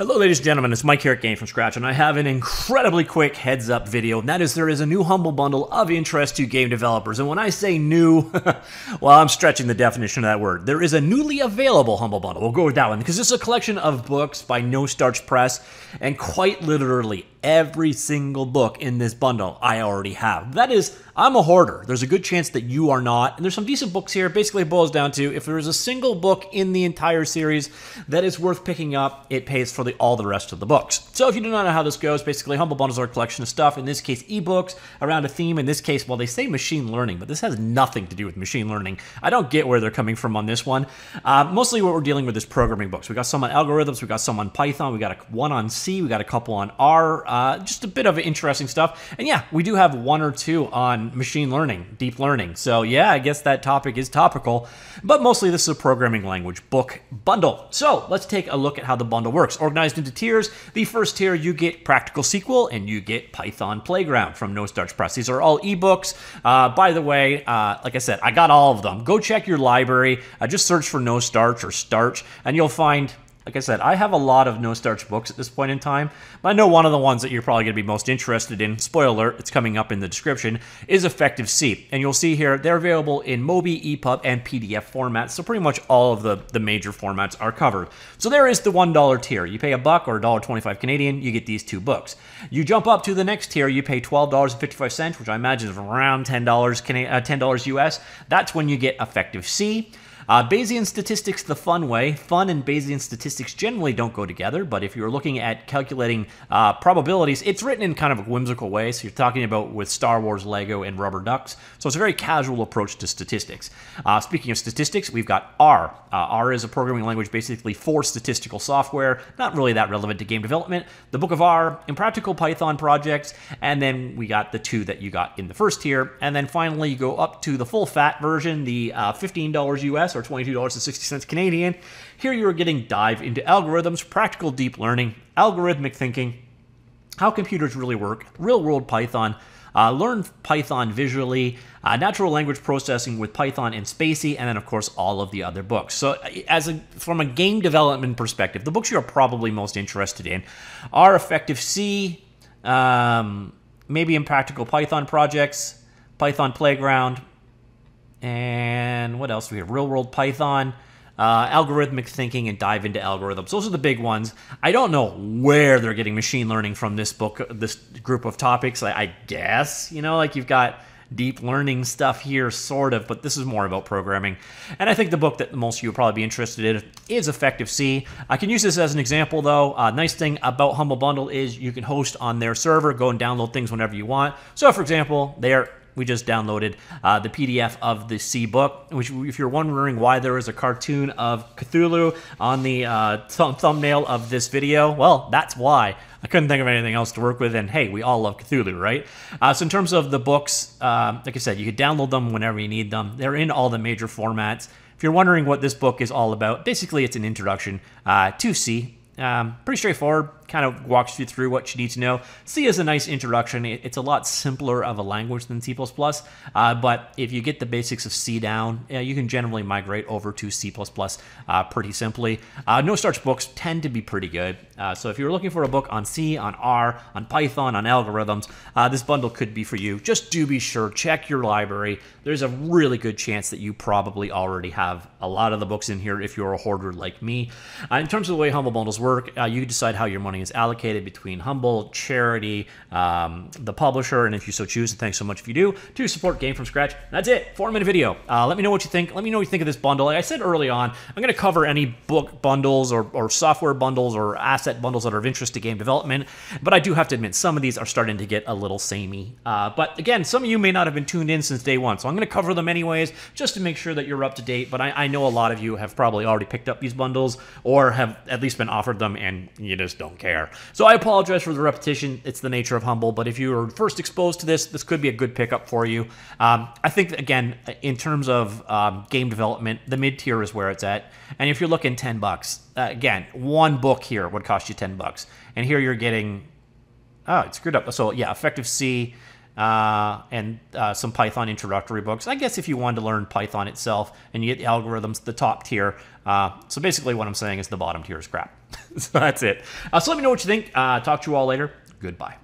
Hello, ladies and gentlemen. It's Mike here at Game from Scratch, and I have an incredibly quick heads up video, and that is there is a new Humble Bundle of interest to game developers. And when I say new, well, I'm stretching the definition of that word. There is a newly available Humble Bundle. We'll go with that one because is a collection of books by No Starch Press, and quite literally every single book in this bundle I already have. That is, I'm a hoarder. There's a good chance that you are not. And there's some decent books here. Basically, boils down to if there is a single book in the entire series that is worth picking up, it pays for the, all the rest of the books. So if you do not know how this goes, basically, Humble Bundles are a collection of stuff. In this case, ebooks around a theme. In this case, well, they say machine learning, but this has nothing to do with machine learning. I don't get where they're coming from on this one. Uh, mostly what we're dealing with is programming books. We got some on algorithms, we got some on Python, we got a, one on C, we got a couple on R uh, just a bit of interesting stuff. And yeah, we do have one or two on machine learning, deep learning. So yeah, I guess that topic is topical, but mostly this is a programming language book bundle. So let's take a look at how the bundle works. Organized into tiers. The first tier, you get Practical SQL and you get Python Playground from No Starch Press. These are all ebooks. Uh, by the way, uh, like I said, I got all of them. Go check your library. Uh, just search for No Starch or Starch, and you'll find like I said, I have a lot of no starch books at this point in time, but I know one of the ones that you're probably going to be most interested in, spoiler alert, it's coming up in the description, is Effective C. And you'll see here, they're available in MOBI, EPUB, and PDF formats, so pretty much all of the, the major formats are covered. So there is the $1 tier. You pay a buck or $1.25 Canadian, you get these two books. You jump up to the next tier, you pay $12.55, which I imagine is around $10, uh, $10 US. That's when you get Effective C. Uh, Bayesian statistics the fun way. Fun and Bayesian statistics generally don't go together, but if you're looking at calculating uh, probabilities, it's written in kind of a whimsical way. So you're talking about with Star Wars, Lego, and rubber ducks. So it's a very casual approach to statistics. Uh, speaking of statistics, we've got R. Uh, R is a programming language basically for statistical software, not really that relevant to game development. The Book of R, Impractical Python projects, and then we got the two that you got in the first tier. And then finally, you go up to the full fat version, the uh, $15 US or or $22.60 Canadian. Here you are getting dive into algorithms, practical deep learning, algorithmic thinking, how computers really work, real world Python, uh, learn Python visually, uh, natural language processing with Python and spaCy, and then of course all of the other books. So, uh, as a, from a game development perspective, the books you are probably most interested in are Effective C, um, maybe Impractical Python projects, Python Playground, and what else? do We have real world Python, uh, algorithmic thinking, and dive into algorithms. Those are the big ones. I don't know where they're getting machine learning from this book, this group of topics. I, I guess, you know, like you've got deep learning stuff here, sort of, but this is more about programming. And I think the book that most of you would probably be interested in is Effective C. I can use this as an example, though. Uh, nice thing about Humble Bundle is you can host on their server, go and download things whenever you want. So, for example, they're we just downloaded uh, the PDF of the C book, which, if you're wondering why there is a cartoon of Cthulhu on the uh, th thumbnail of this video, well, that's why. I couldn't think of anything else to work with, and hey, we all love Cthulhu, right? Uh, so in terms of the books, uh, like I said, you can download them whenever you need them. They're in all the major formats. If you're wondering what this book is all about, basically it's an introduction uh, to C. Um, pretty straightforward kind of walks you through what you need to know. C is a nice introduction. It's a lot simpler of a language than C++, uh, but if you get the basics of C down, you can generally migrate over to C++ uh, pretty simply. Uh, no Starch books tend to be pretty good. Uh, so if you're looking for a book on C, on R, on Python, on algorithms, uh, this bundle could be for you. Just do be sure, check your library. There's a really good chance that you probably already have a lot of the books in here if you're a hoarder like me. Uh, in terms of the way Humble Bundles work, you decide how your money is allocated between Humble, charity, um, the publisher, and if you so choose, and thanks so much if you do, to support Game from Scratch. That's it. Four minute video. Uh, let me know what you think. Let me know what you think of this bundle. Like I said early on, I'm going to cover any book bundles or, or software bundles or asset bundles that are of interest to game development. But I do have to admit, some of these are starting to get a little samey. Uh, but again, some of you may not have been tuned in since day one, so I'm going to cover them anyways, just to make sure that you're up to date. But I, I know a lot of you have probably already picked up these bundles or have at least been offered them and you just don't care So I apologize for the repetition. It's the nature of Humble, but if you were first exposed to this, this could be a good pickup for you. Um, I think, again, in terms of um, game development, the mid tier is where it's at. And if you're looking 10 bucks, uh, again, one book here would cost you 10 bucks. And here you're getting, oh, it's screwed up. So yeah, Effective C, uh, and uh, some Python introductory books. I guess if you wanted to learn Python itself and you get the algorithms, the top tier. Uh, so basically, what I'm saying is the bottom tier is crap. so that's it. Uh, so let me know what you think. Uh, talk to you all later. Goodbye.